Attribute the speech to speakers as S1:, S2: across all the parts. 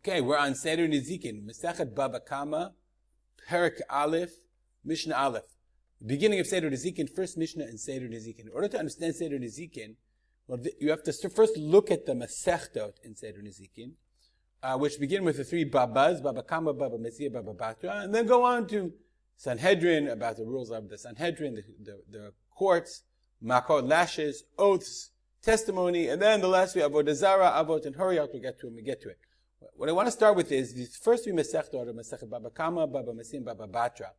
S1: Okay, we're on Seder Nizikin, Mesechet Baba Kama, Perek Aleph, Mishnah Aleph. The beginning of Seder Nizikin, first Mishnah in Seder Nizikin. In order to understand Seder Nizikin, well, you have to first look at the Masechtot in Seder Nizikin, uh, which begin with the three Babas, Baba Kama, Baba Metzia, Baba Batra, and then go on to Sanhedrin, about the rules of the Sanhedrin, the, the, the courts, Makot lashes, oaths, testimony, and then the last three, Avodah Zara, Avot, and Horayot, we'll get to it, we get to it. What I want to start with is the first three Masechtot are Masechet Baba Kama, Baba Metzia, Baba Batra.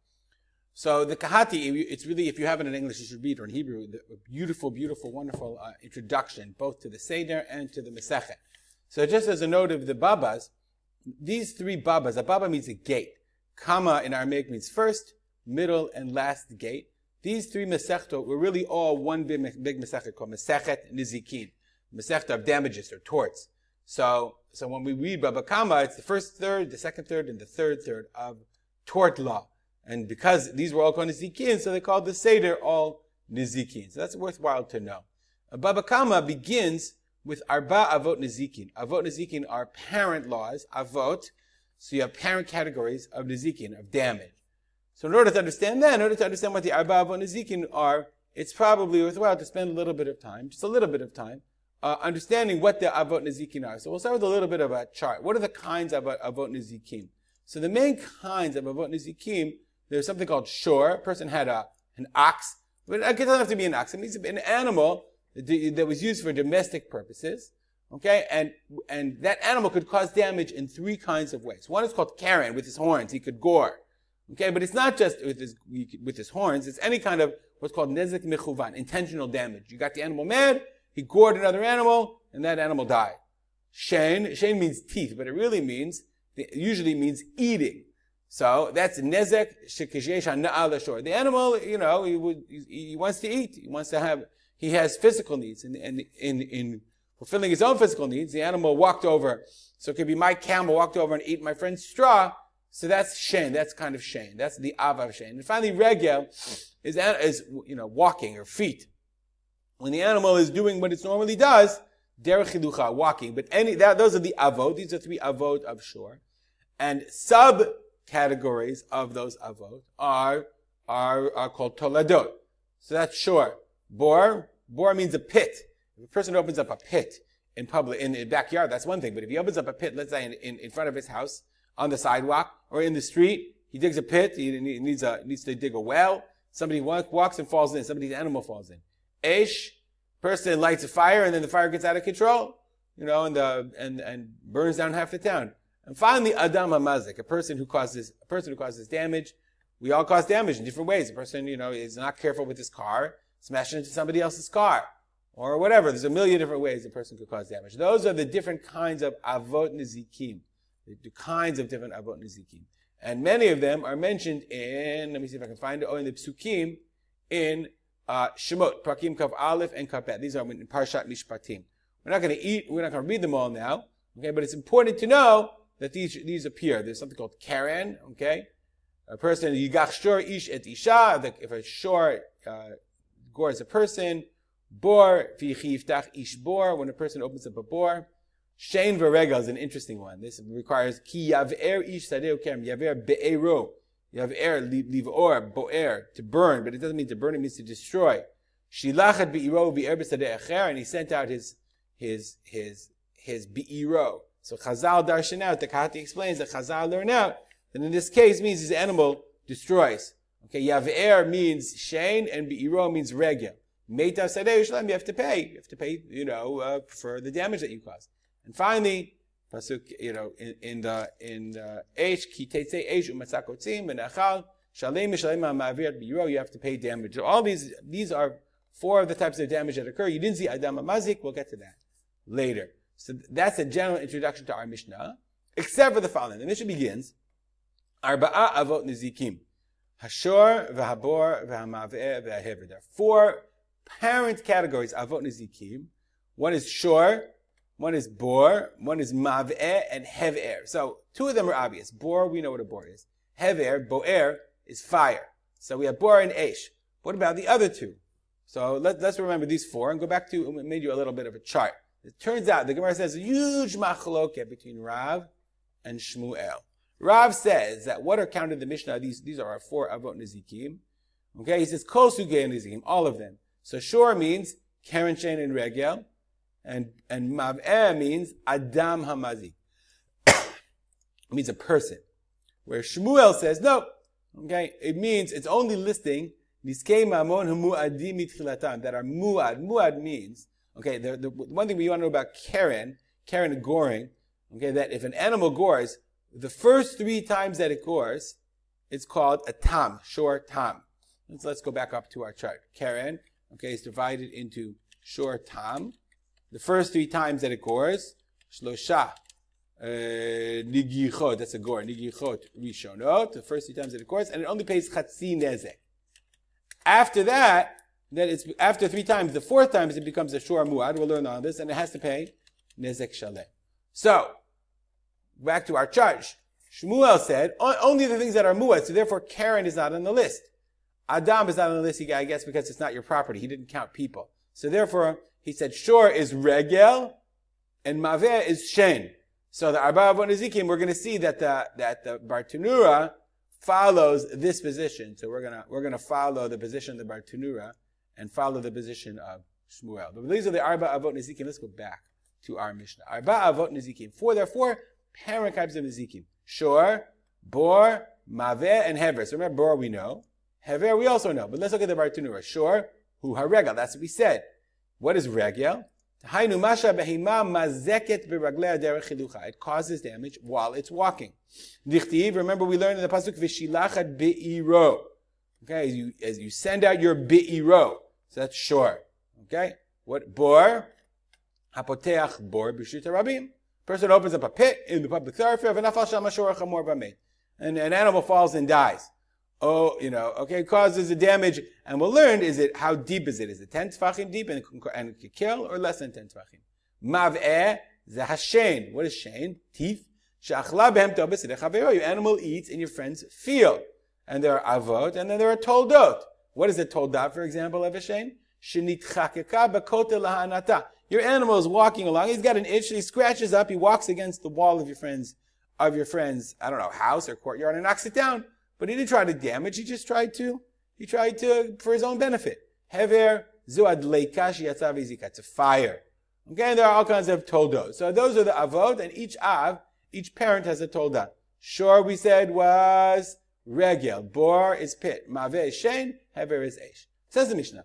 S1: So the Kehati, it's really, if you have it in English, you should read, or in Hebrew, the beautiful, beautiful, wonderful uh, introduction, both to the Seder and to the Masechet. So just as a note of the Babas, these three Babas, a Baba means a gate. Kama in Aramaic means first, middle, and last gate. These three Masechtot were really all one big, big Masechet called Masechet Nizikin. Masechet of damages or torts. So, so when we read Baba Kama, it's the first third, the second third, and the third third of tort law. And because these were all called Nizikin, so they called the Seder all Nizikin. So that's worthwhile to know. Baba Kama begins with Arba Avot Nizikin. Avot Nizikin are parent laws, Avot. So you have parent categories of Nizikin, of damage. So in order to understand that, in order to understand what the Arba Avot Nizikin are, it's probably worthwhile to spend a little bit of time, just a little bit of time, uh, understanding what the Avot Nizikin are. So we'll start with a little bit of a chart. What are the kinds of Avot Nizikim? So the main kinds of Avot Nizikim, there's something called shore. A person had a, an ox. But it doesn't have to be an ox. It means an animal that was used for domestic purposes. Okay? And, and that animal could cause damage in three kinds of ways. One is called Karen, with his horns. He could gore. Okay? But it's not just with his, with his horns. It's any kind of what's called nezek mechuvan, intentional damage. You got the animal mad, he gored another animal, and that animal died. Shein, Shein means teeth, but it really means, it usually means eating. So that's nezek shekishesh. The animal, you know, he, would, he, wants to eat. He wants to have, he has physical needs. And, and in, in fulfilling his own physical needs, the animal walked over. So it could be my camel walked over and ate my friend's straw. So that's shein. That's kind of shein. That's the avav shein. And finally, regel is, is, you know, walking or feet when the animal is doing what it normally does, derech walking. But any that, those are the avot. These are three avot of shore, and subcategories of those avot are are are called toladot. So that's shore. Bor bor means a pit. If a person opens up a pit in public in the backyard, that's one thing. But if he opens up a pit, let's say in, in, in front of his house, on the sidewalk, or in the street, he digs a pit. He needs a needs to dig a well. Somebody walks and falls in. Somebody's animal falls in. Esh, person lights a fire and then the fire gets out of control, you know, and, the, and, and burns down half the town. And finally, Adam Amazik, a person who causes, a person who causes damage. We all cause damage in different ways. A person, you know, is not careful with his car, smashes into somebody else's car, or whatever. There's a million different ways a person could cause damage. Those are the different kinds of avot nizikim, the, the kinds of different avot nizikim. And many of them are mentioned in, let me see if I can find it, oh, in the psukim, in uh, Shemot, Prakim Kav Aleph and Kapet. These are in Parshat Mishpatim. We're not going to eat, we're not going to read them all now, okay, but it's important to know that these, these appear. There's something called Karen, okay? A person, Yigach Shor Ish et Isha, if a shor uh, gores a person, Bor, Yiftach Ish Bor, when a person opens up a bor. Shein Varegal is an interesting one. This requires Ki Yaver Ish Sadeo Kerem, Yaver Be'ero. You have air, leave or, boer, to burn, but it doesn't mean to burn, it means to destroy. Shilachat bi'iro bi'er and he sent out his, his, his, his bi'iro. So Chazal darshan out, the Kehati explains that Chazal learn out, that in this case means his animal destroys. Okay, Yaver means shane, and bi'iro means regel. Meitav sadeh you have to pay. You have to pay, you know, uh, for the damage that you caused. And finally, pasuk, you know, in, in the in the H ki tetzei H umatzakotzim benachal shalem mishalem ma'avir biro. You have to pay damage. All these these are four of the types of damage that occur. You didn't see adam mazik. We'll get to that later. So that's a general introduction to our Mishnah, except for the following. The Mishnah begins arba'a avot nizikim. Hashor, v'habor, v'hamaveh, v'ahever. There are four parent categories avot nizikim. One is shor, one is bor, one is mav'eh, and hever. So two of them are obvious. Bor, we know what a bor is. Hever, boer, is fire. So we have bor and esh. What about the other two? So let, us remember these four and go back to, we made you a little bit of a chart. It turns out, the Gemara says, a huge machloket between Rav and Shmuel. Rav says that what are counted in the Mishnah, these, these are our four Avot Nizikim. Okay, he says Kol Sugei Nizikim, all of them. So Shor means Keren Shein and Regel, and, and Mav'eh means Adam Hamazik. means a person. Where Shmuel says, no, okay, it means it's only listing Niskei Mamon Mitchilatam, that are Mu'ad. Mu'ad means, okay, the, the one thing we want to know about Karen, Karen goring, okay, that if an animal gores, the first three times that it gores, it's called a tam, shor tam. Let's, let's go back up to our chart. Karen, okay, is divided into shor tam. The first three times that it gores, shlosha, uh, nigichot, that's a gore, nigichot rishonot, the first three times that it gores, and it only pays chatzi nezek. After that, then it's after three times, the fourth time it becomes a shor muad. We'll learn on this, and it has to pay nezek shalem. So, back to our charge. Shmuel said only the things that are muad. So therefore, Karen is not on the list. Adam is not on the list. I guess because it's not your property. He didn't count people. So therefore, he said shor is regel, and maveh is shen. So the Arba Avot Nezikim, we're going to see that the that the Bartenura follows this position. So we're gonna we're gonna follow the position of the Bartenura and follow the position of Shmuel. But these are the Arba Avot Nezikim. Let's go back to our Mishnah. Arba Avot Nezikim. Four, there are four parent types of Nezikim. Shor, Bor, Maveh, and Hever. So remember, Bor we know. Hever we also know. But let's look at the Bartenura. Shor, Hu HaRegel. That's what we said. What is Regel? It causes damage while it's walking. Remember we learned in the pasuk v'shilachat be'iro. Okay, as you, as you send out your be'iro. So that's shor. Okay? What bor? Hapoteach bor rabim. Person opens up a pit in the public thoroughfare, and an animal falls and dies. Oh, you know, okay, causes a damage, and we'll learn is it how deep is it? Is it ten tefachim deep and it can, and it can kill, or less than ten tefachim? Mav'eh zahashen. What is shein? Teeth. Shachla behem Your animal eats in your friend's field, and there are avot, and then there are toldot. What is a toldat, for example, of a shein? Your animal is walking along. He's got an itch. He scratches up. He walks against the wall of your friend's, of your friend's, I don't know, house or courtyard and knocks it down. But he didn't try to damage. He just tried to, he tried to, for his own benefit. Hever zuad leikash It's a fire. Okay, and there are all kinds of toldos. So those are the avot, and each av, each parent has a tolda. Shor, we said, was regel. Bor is pit. Maveh is shein. Hever is esh. Says the Mishnah.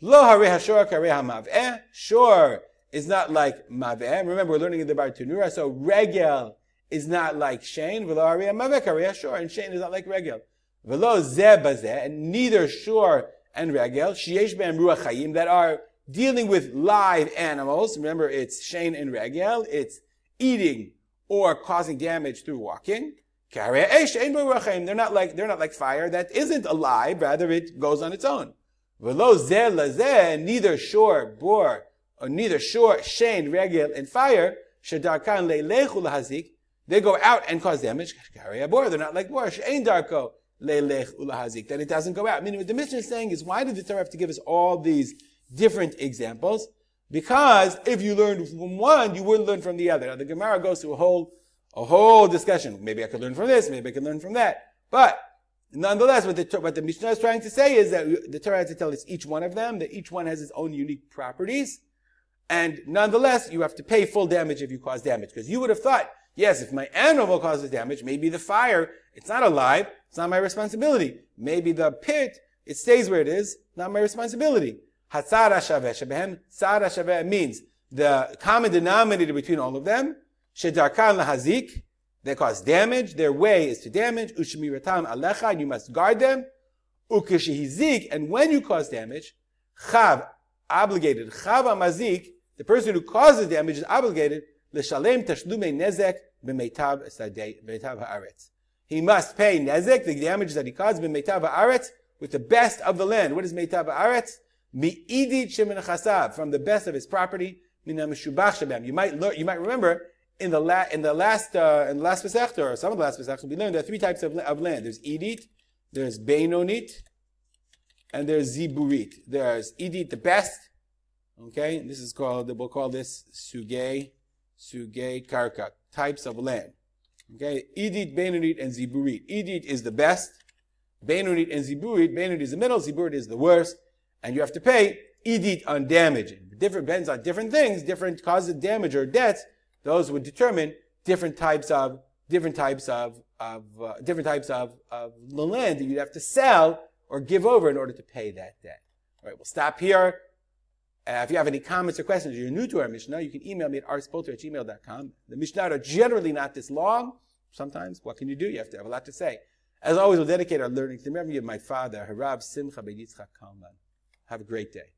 S1: Lo hare hashor kare hamaveh. Shor is not like maveh. Remember, we're learning in the Bar Bartenura. So regel is not like shein. V'lo hare hamaveh kare shor. And shein is not like regel. V'lo zeh. And neither shor and regel. Sheyesh be'em ruach chayim. That are dealing with live animals. Remember, it's shein and regel. It's eating or causing damage through walking. They're not like they're not like fire that isn't alive. Rather, it goes on its own. Neither shore, bor, or neither shore, shein, regel, and fire, shedarkan le'lechu lahazik, they go out and cause damage. They're not like bor, shein darko le'lech ulahazik, that it doesn't go out. Meaning what the Mishnah is saying is, why did the Torah have to give us all these different examples? Because if you learned from one, you wouldn't learn from the other. Now the Gemara goes through a whole, a whole discussion. Maybe I could learn from this, maybe I could learn from that. But Nonetheless, what the, what the Mishnah is trying to say is that the Torah has to tell us each one of them, that each one has its own unique properties. And nonetheless, you have to pay full damage if you cause damage. Because you would have thought, yes, if my animal causes damage, maybe the fire, it's not alive, it's not my responsibility. Maybe the pit, it stays where it is, not my responsibility. Hatzara shaveh shebehem, tzara shaveh means the common denominator between all of them, shedarkan lahazik, they cause damage. Their way is to damage. Ushmiratam alecha, and you must guard them. Ukeshihizik, and when you cause damage, chav, obligated. Chav amazik, the person who causes damage is obligated. L'shalem tashlume nezek b'meitav haaretz. He must pay nezek, the damage that he caused, b'meitav haaretz, with the best of the land. What is meitav haaretz? Mi'idit shemin chasav, from the best of his property. You might learn, you might remember in the, la- in the last uh, in the last Pesach, or some of the last Pesach, we learned there are three types of, of land. There's Edit, there's Beinonit, and there's Ziburit. There's Edit, the best. Okay, this is called, we'll call this Sugei, Sugei Karka, types of land. Okay, Idit, Benonit, and Ziburit. Idit is the best. Benonit and Ziburit. Benonit is the middle. Ziburit is the worst. And you have to pay Idit on damage. Different depends on different things, different causes of damage or debts. Those would determine different types of different types of, of uh, different types of, of land that you'd have to sell or give over in order to pay that debt. All right, we'll stop here. Uh, if you have any comments or questions, you're new to our Mishnah, you can email me at rspolter at gmail.com. The Mishnah are generally not this long. Sometimes, what can you do? You have to have a lot to say. As always, we'll dedicate our learning to the memory of my father, Harav Simcha Ben Yitzchak Kalman. Have a great day.